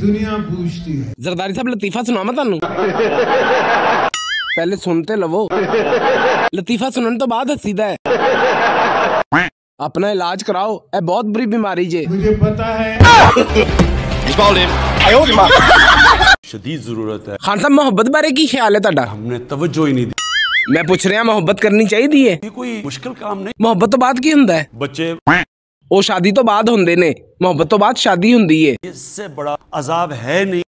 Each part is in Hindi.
दुनिया पूछती है। जरदारी साहब लतीफा सुनावा तुम पहले सुनते लवो। लतीफा सुनने तो बाद सीधा है। अपना इलाज कराओ ए बहुत बुरी बीमारी जे। मुझे पता है। शदीद ज़रूरत है। खान साहब मोहब्बत बारे की ख्याल है ताड़ा? हमने तवज्जो ही नहीं दी। मैं पूछ रहा मोहब्बत करनी चाहिए कोई मुश्किल काम नहीं। मोहब्बत तो बात की होंगे बच्चे ਉਹ ਸ਼ਾਦੀ ਤੋਂ ਬਾਅਦ ਹੁੰਦੇ ਨੇ ਮੁਹੱਬਤ ਤੋਂ ਬਾਅਦ ਸ਼ਾਦੀ ਹੁੰਦੀ ਏ। ਇਸ ਸੇ ਬੜਾ ਅਜ਼ਾਬ ਹੈ ਨਹੀਂ।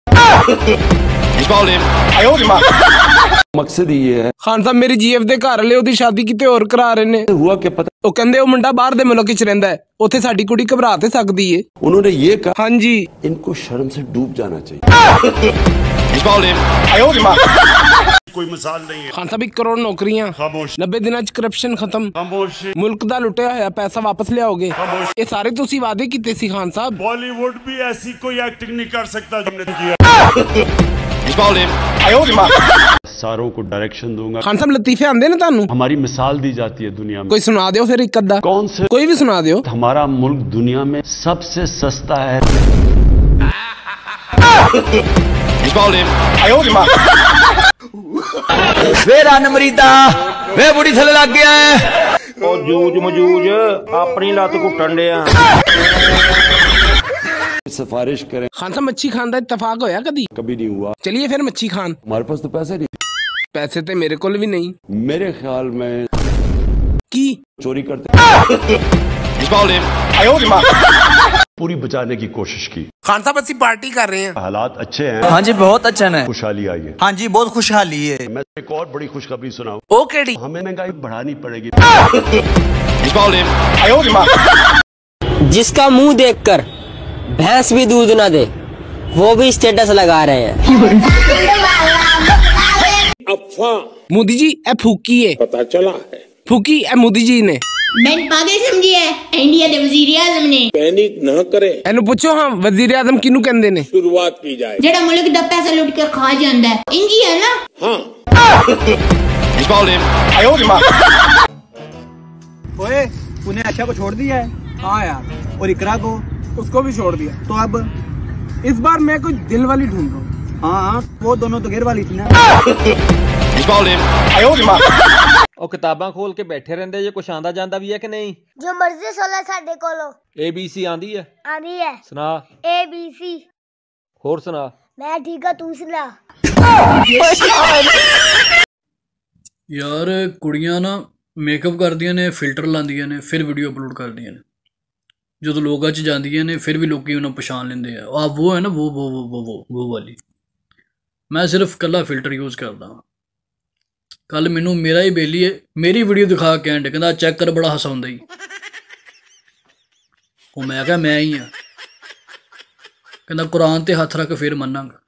ਮਕਸਦ ਇਹ ਹੈ। ਖਾਨ ਸਾਹਿਬ ਮੇਰੀ ਜੀਐਫ ਦੇ ਘਰ ਵਾਲੇ ਉਹਦੀ ਸ਼ਾਦੀ ਕਿਤੇ ਹੋਰ ਕਰਾ ਰਹੇ ਨੇ। ਹੁਆ ਕਿ ਪਤਾ ਉਹ ਕਹਿੰਦੇ ਉਹ ਮੁੰਡਾ ਬਾਹਰ ਦੇ ਮੁਲਕ 'ਚ ਰਹਿੰਦਾ ਹੈ ਉੱਥੇ ਸਾਡੀ ਕੁੜੀ ਘਬਰਾ ਤੇ ਸਕਦੀ ਏ। ਉਹਨਾਂ ਨੇ ਇਹ ਕਹਾ ਹਾਂਜੀ। ਇਨਕੋ ਸ਼ਰਮ ਸੇ ਡੂਬ ਜਾਣਾ ਚਾਹੀਏ कोई मिसाल नहीं है ਖਾਨ ਸਾਹਿਬ 1 ਕਰੋੜ ਨੌਕਰੀਆਂ खामोश 90 ਦਿਨਾਂ ਚ ਕਰਪਸ਼ਨ ਖਤਮ खामोश ਮੁਲਕ ਦਾ ਲੁੱਟਿਆ ਹੋਇਆ ਪੈਸਾ ਵਾਪਸ ਲਿਆਓਗੇ ਖਾਮੋਸ਼। ਇਹ ਸਾਰੇ ਤੁਸੀਂ ਵਾਅਦੇ ਕੀਤੇ ਸੀ ਖਾਨ ਸਾਹਿਬ बॉलीवुड भी ऐसी कोई एक्टिंग नहीं कर सकता जो हमने किया सारों को डायरेक्शन दूंगा ਖਾਨ ਸਾਹਿਬ ਲਤੀਫੇ ਆਂਦੇ ਨੇ ਤੁਹਾਨੂੰ हमारी मिसाल दी जाती है दुनिया में ਕੋਈ ਸੁਣਾ ਦਿਓ ਫਿਰ ਇੱਕ ਅੱਧਾ कौन से ਕੋਈ ਵੀ ਸੁਣਾ ਦਿਓ हमारा मुल्क दुनिया में सबसे सस्ता है ਵੇ ਰਨ ਮਰੀਦਾ ਵੇ ਬੁੜੀ ਥੱਲੇ ਲੱਗ ਗਿਆ ਹੈ ਉਹ ਜੂਜ ਮਜੂਜ ਆਪਣੀ ਲੱਤ ਘੁੱਟਣ ਡਿਆ सिफारिश करें ਖਾਨ ਸਾਹਿਬ ਮੱਛੀ ਖਾਣ ਦਾ ਇਤਫਾਕ ਹੋਇਆ ਕਦੀ कभी नहीं हुआ ਚਲਿਏ ਫਿਰ ਮੱਛੀ ਖਾਣ हमारे पास तो पैसे नहीं ਪੈਸੇ ਤੇ ਮੇਰੇ ਕੋਲ ਵੀ ਨਹੀਂ मेरे ख्याल में ਕੀ चोरी करते पूरी बचाने की कोशिश की। खान साहब अच्छी पार्टी कर रहे हैं। हालात अच्छे हैं। हाँ जी बहुत अच्छा है। खुशहाली आई है। हाँ जी बहुत खुशहाली है। मैं एक और बड़ी खुशखबरी सुनाऊँ। ओके डी। हमें महँगाई बढ़ानी पड़ेगी। जिसका मुँह देखकर भैंस भी दूध ना दे वो भी स्टेटस लगा रहे हैं। मोदी जी ए फूकी है। पता चला है। फूकी है मोदी जी ने। अच्छा को छोड़ दिया हाँ को? उसको भी छोड़ दिया। तो अब इस बार मैं कुछ दिल वाली ढूंढ रहा हूँ। हाँ वो दोनों तो गिर वाली थी ना। ਉਹ ਕਿਤਾਬਾਂ ਖੋਲ ਕੇ ਬੈਠੇ ਰਹਿੰਦੇ ਜੇ ਕੁਛ ਆਂਦਾ ਜਾਂਦਾ ਵੀ ਹੈ ਕਿ ਨਹੀਂ? ਜੋ ਮਰਜ਼ੀ ਸੋਲਾ ਸਾਡੇ ਕੋਲੋਂ। ਏ ਆਂਦੀ ਹੈ? ਆਂਦੀ ਹੈ। ਸੁਣਾ। ਏ ਹੋਰ ਸੁਣਾ। ਮੈਂ ਠੀਕ ਆ ਤੂੰ ਸੁਣਾ। ਯਾਰ ਕੁੜੀਆਂ ਨਾ ਮੇਕਅਪ ਕਰਦੀਆਂ ਨੇ ਫਿਲਟਰ ਲਾਉਂਦੀਆਂ ਨੇ ਫਿਰ ਵੀਡੀਓ ਅਪਲੋਡ ਕਰਦੀਆਂ ਨੇ। ਜਦੋਂ ਲੋਕਾਂ 'ਚ ਜਾਂਦੀਆਂ ਨੇ ਫਿਰ ਵੀ ਲੋਕੀ ਉਹਨਾਂ ਪਛਾਣ ਲੈਂਦੇ ਆ। ਆ ਉਹ ਹੈ ਨਾ ਉਹ ਉਹ ਉਹ ਉਹ ਵਾਲੀ। ਮੈਂ ਸਿਰਫ ਕੱਲਾ ਫਿਲਟਰ ਯੂਜ਼ ਕਰਦਾ ਹਾਂ। ਕੱਲ ਮੈਨੂੰ ਮੇਰਾ ਹੀ ਬੇਲੀ ਹੈ ਮੇਰੀ ਵੀਡੀਓ ਦਿਖਾ ਕੇ ਐਂਡ ਕਹਿੰਦਾ ਚੈੱਕ ਕਰ ਬੜਾ ਹਸਾਉਂਦਾ ਹੀ ਉਹ ਮੈਂ ਕਿਹਾ ਮੈਂ ਹੀ ਆ ਕਹਿੰਦਾ ਕੁਰਾਨ ਤੇ ਹੱਥ ਰੱਖ ਫਿਰ ਮੰਨਾਂਗਾ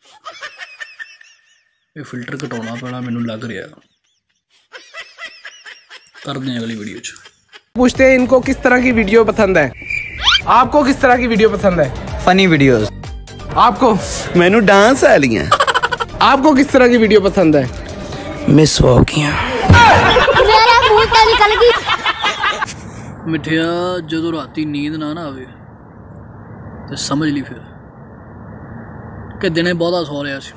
ਇਹ ਫਿਲਟਰ ਘਟਾਉਣਾ ਪੈਣਾ ਮੈਨੂੰ ਲੱਗ ਰਿਹਾ करते हैं अगली वीडियो च पूछते हैं इनको किस तरह की वीडियो पसंद है आपको किस तरह की वीडियो पसंद है फनी वीडियोस आपको ਮੈਨੂੰ ਡਾਂਸ ਆ ਲੀਆਂ आपको किस तरह की वीडियो पसंद है ਮਿਸ ਵਾਕੀਆਂ ਮੇਰਾ ਮੂੰਹ ਤਾਂ ਨਿਕਲ ਗਈ। ਮਿੱਠਿਆ ਜਦੋਂ ਰਾਤੀ ਨੀਂਦ ਨਾ ਨਾ ਆਵੇ ਤੇ ਸਮਝ ਲਈ ਫਿਰ ਕਿ ਦਿਨੇ ਬਹੁਤਾ ਸੌ ਰਿਆ ਸੀ।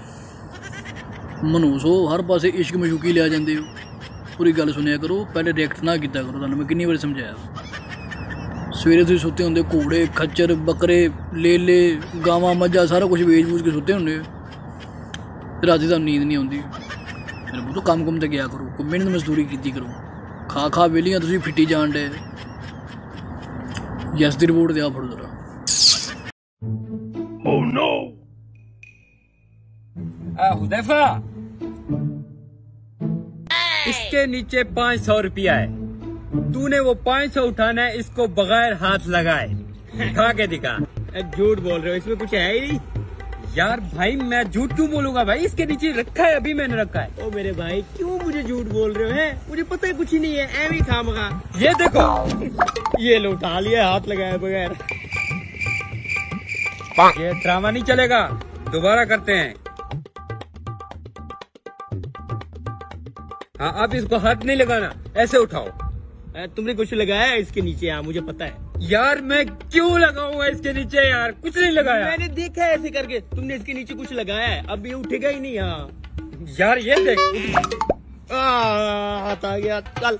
ਮਨੂ ਸੋ ਹਰ ਪਾਸੇ ਇਸ਼ਕ ਮਸ਼ੂਕੀ ਲਿਆ ਜਾਂਦੇ ਹੋ। ਪੂਰੀ ਗੱਲ ਸੁਣਿਆ ਕਰੋ ਪਹਿਲੇ ਰਿਐਕਟ ਨਾ ਕੀਤਾ ਕਰੋ ਤੁਹਾਨੂੰ ਮੈਂ ਕਿੰਨੀ ਵਾਰ ਸਮਝਾਇਆ। ਸਵੇਰੇ ਤੁਸੀਂ ਸੁੱਤੇ ਹੁੰਦੇ ਘੋੜੇ ਖੱਚਰ ਬੱਕਰੇ ਲੇਲੇ ਗਾਵਾਂ ਮੱਝਾਂ ਸਾਰਾ ਕੁਝ ਵੇਚ-ਵੂਚ ਕੇ ਸੁੱਤੇ ਹੁੰਦੇ ਰਾਤੀ ਤੁਹਾਨੂੰ ਨੀਂਦ ਨਹੀਂ ਆਉਂਦੀ। ਮੇਰੇ ਬੁੱਤੋ ਕੰਮ ਕੰਮ ਤੇ ਗਿਆ ਕਰੋ ਕੋਈ ਮਿਹਨਤ ਮਜ਼ਦੂਰੀ ਕੀਤੀ ਕਰੋ ਖਾ ਖਾ ਵੇਲੀਆਂ ਤੁਸੀਂ ਫਿੱਟੀ ਜਾਣ ਡੇ ਯਸ ਦੀ ਰਿਪੋਰਟ ਦਿਆ ਫੜੋ ਜਰਾ हुदैफा इसके नीचे पाँच सौ रुपया है तूने वो पाँच सौ उठाना है इसको बगैर हाथ लगाए उठा के दिखा ए, झूठ बोल रहे हो इसमें कुछ है ही नहीं यार भाई मैं झूठ क्यों बोलूँगा भाई? इसके नीचे रखा है अभी मैंने रखा है। ओ मेरे भाई क्यों मुझे झूठ बोल रहे हो हैं? मुझे पता है कुछ ही नहीं है एवं ही खामगा ये देखो। ये लो उठा लिया हाथ लगाए बगैर। ये ड्रामा नहीं चलेगा। दोबारा करते हैं। हाँ आप इसको हाथ नहीं लगाना। ऐसे उठाओ। तुमने कुछ लगाया है इसके नीचे? हाँ मुझे पता है। यार मैं क्यों लगाऊँगा इसके नीचे यार? कुछ नहीं लगाया। मैंने देखा है ऐसे करके। तुमने इसके नीचे कुछ लगाया है। अब ये उठेगा ही नहीं यहाँ यार ये देख। हाथ आ गया चल।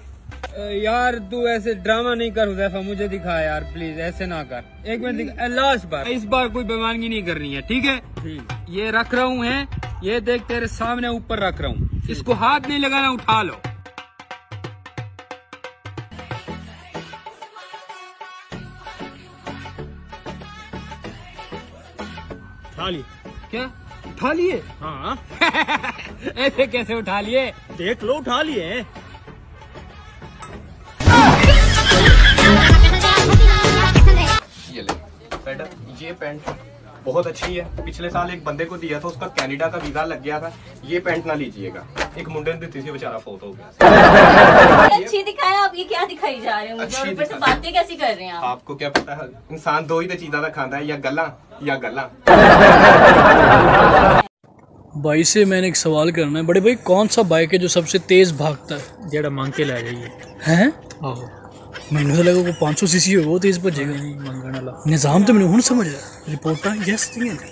यार तू ऐसे ड्रामा नहीं कर हुदैफा मुझे दिखा यार प्लीज़ ऐसे ना कर। एक मिनट दिखा लास्ट बार। इस बार कोई बेमानगी नहीं करनी है ठीक है? ये रख रहा हूँ है। ये देख तेरे सामने ऊपर रख रहा हूँ। इसको हाथ नहीं लगाना उठा लो। उठा लिए क्या? उठा लिए? हाँ। ऐसे कैसे उठा लिए? देख लो उठा लिए ये मैडम ये पैंट बहुत अच्छी है। पिछले साल एक बंदे को दिया था उसका कनाडा का वीज़ा लग गया था। ये पैंट ना लीजिएगा। एक मुंडे ने दी थी बेचारा हो गया। अच्छी दिखाया आप ये क्या दिखाई जा रहे हो मुझे और अच्छी ऊपर से दिखा- बातें कैसी कर रहे हैं आप आपको क्या पता है इंसान दो ही तो चीजा का खाता है या गला या गला भाई से मैंने एक सवाल करना है बड़े भाई कौन सा बाइक है जो सबसे तेज भागता है जेड़ा मांग के ला जाइए हैं मैंने तो लगा वो 500 सीसी होगा वो तेज भजेगा मंगण वाला निज़ाम तो मैंने ਹੁਣ ਸਮਝ ਆਇਆ ਰਿਪੋਰਟਾਂ ਯੈਸ ਦੀਆਂ ਨੇ